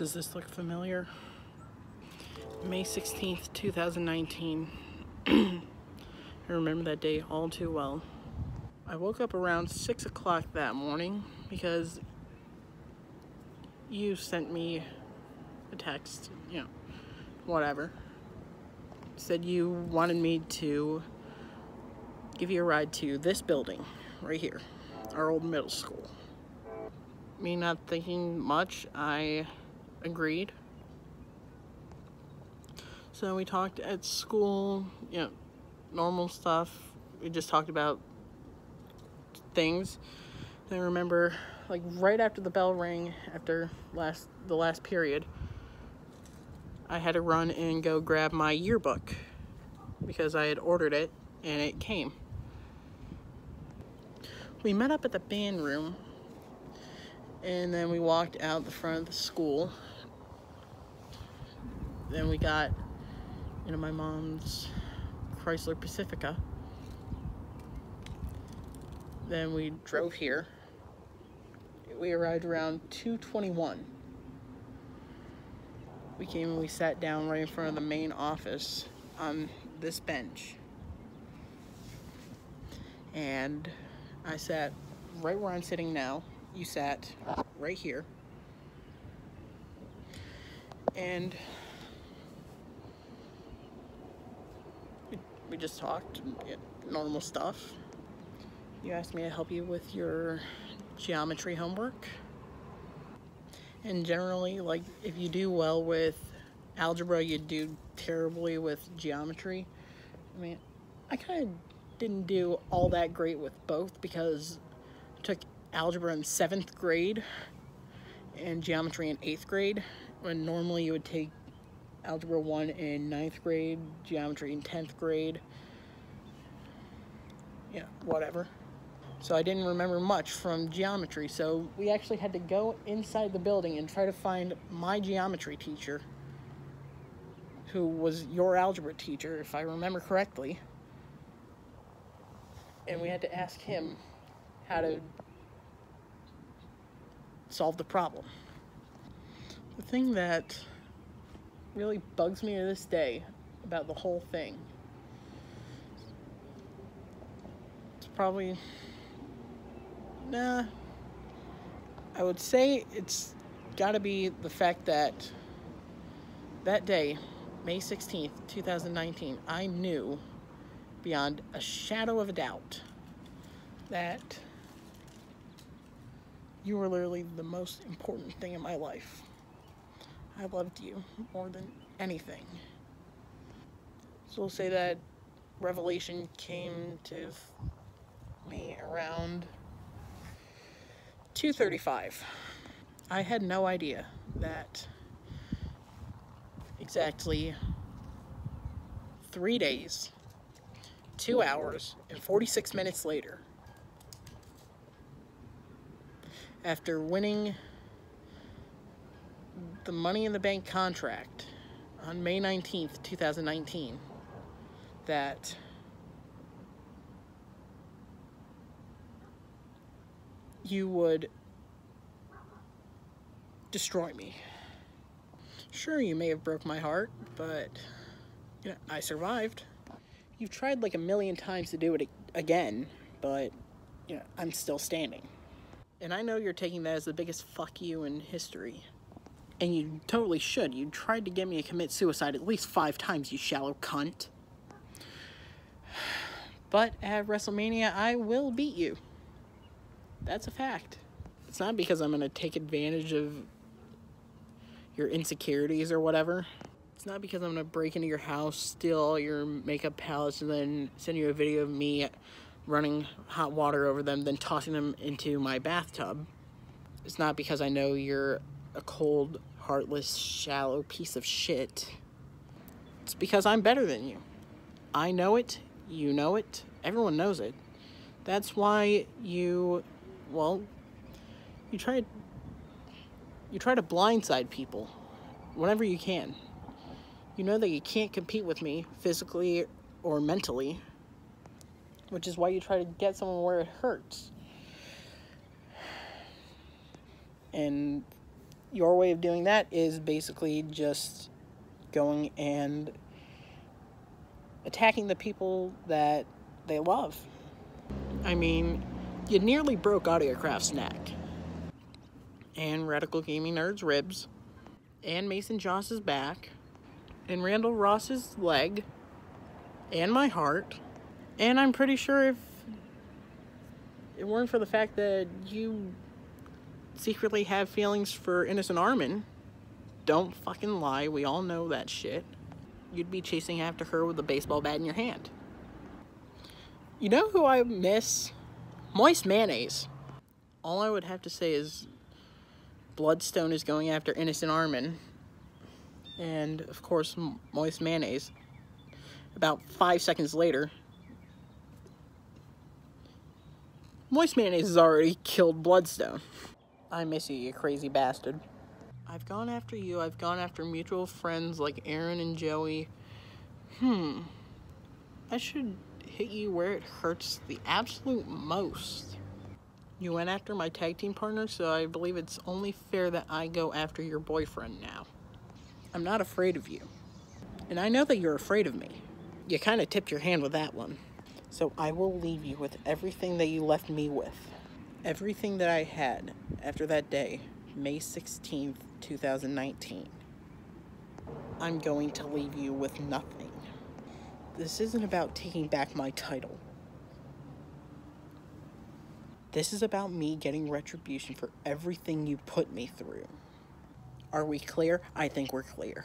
Does this look familiar? May 16th, 2019. I remember that day all too well. I woke up around 6 o'clock that morning because you sent me a text, you know, whatever. Said you wanted me to give you a ride to this building right here, our old middle school. Me not thinking much, I agreed. So we talked at school, you know, normal stuff. We just talked about things. I remember like right after the bell rang after last the last period I had to run and go grab my yearbook because I had ordered it and it came. We met up at the band room and then we walked out the front of the school. Then we got into my mom's Chrysler Pacifica. Then we drove here we arrived around 2.21. We came and we sat down right in front of the main office on this bench. And I sat right where I'm sitting now. You sat right here. And we, we just talked, normal stuff. You asked me to help you with your geometry homework. And generally, like, if you do well with algebra, you do terribly with geometry. I mean, I kind of didn't do all that great with both because I took algebra in seventh grade and geometry in eighth grade, when normally you would take algebra 1 in ninth grade, geometry in 10th grade. Yeah, whatever so I didn't remember much from geometry. So we actually had to go inside the building and try to find my geometry teacher, who was your algebra teacher, if I remember correctly. And we had to ask him how to solve the problem. The thing that really bugs me to this day about the whole thing it's probably Nah. I would say it's got to be the fact that that day, May 16th, 2019, I knew beyond a shadow of a doubt that you were literally the most important thing in my life. I loved you more than anything. So we'll say that revelation came to me around 235. I had no idea that exactly three days, two hours, and 46 minutes later, after winning the Money in the Bank contract on May 19th, 2019, that you would destroy me. Sure, you may have broke my heart, but you know, I survived. You've tried like a million times to do it again, but you know, I'm still standing. And I know you're taking that as the biggest fuck you in history. And you totally should. You tried to get me to commit suicide at least five times, you shallow cunt. But at WrestleMania, I will beat you. That's a fact. It's not because I'm going to take advantage of your insecurities or whatever. It's not because I'm going to break into your house, steal all your makeup palettes, and then send you a video of me running hot water over them, then tossing them into my bathtub. It's not because I know you're a cold, heartless, shallow piece of shit. It's because I'm better than you. I know it, you know it, everyone knows it. That's why you well, you try you try to blindside people whenever you can. You know that you can't compete with me physically or mentally, which is why you try to get someone where it hurts. And your way of doing that is basically just going and attacking the people that they love. I mean, you nearly broke Audiocraft's neck, and Radical Gaming Nerd's ribs, and Mason Joss's back, and Randall Ross's leg, and my heart. And I'm pretty sure if it weren't for the fact that you secretly have feelings for Innocent Armin, don't fucking lie, we all know that shit, you'd be chasing after her with a baseball bat in your hand. You know who I miss? Moist Mayonnaise. All I would have to say is Bloodstone is going after Innocent Armin. And, of course, Moist Mayonnaise. About five seconds later, Moist Mayonnaise has already killed Bloodstone. I miss you, you crazy bastard. I've gone after you. I've gone after mutual friends like Aaron and Joey. Hmm. I should hit you where it hurts the absolute most. You went after my tag team partner, so I believe it's only fair that I go after your boyfriend now. I'm not afraid of you. And I know that you're afraid of me. You kind of tipped your hand with that one. So I will leave you with everything that you left me with. Everything that I had after that day, May 16th, 2019. I'm going to leave you with nothing. This isn't about taking back my title. This is about me getting retribution for everything you put me through. Are we clear? I think we're clear.